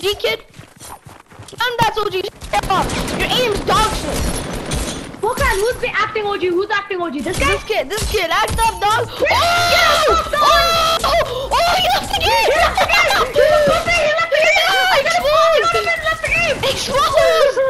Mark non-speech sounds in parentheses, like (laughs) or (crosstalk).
OG, kid. I'm that's OG. Step up. Your aim's dog shit. What kind? Who's acting OG? Who's acting OG? This guy? This kid. This kid. Act up, dog. Oh! Get up, dog. Oh! Oh! oh! He left the game. He left the game. (laughs) He left the game. He left the game. He left the game. He left the game.